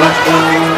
Let's go.